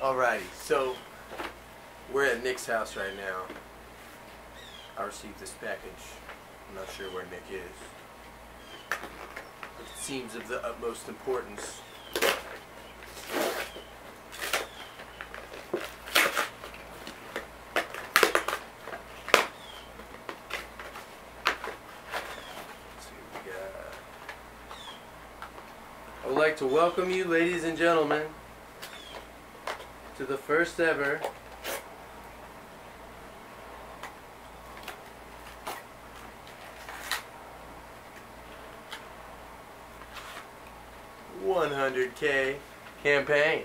Alrighty, so we're at Nick's house right now. I received this package. I'm not sure where Nick is. It seems of the utmost importance. I would like to welcome you, ladies and gentlemen, to the first ever one hundred K campaign.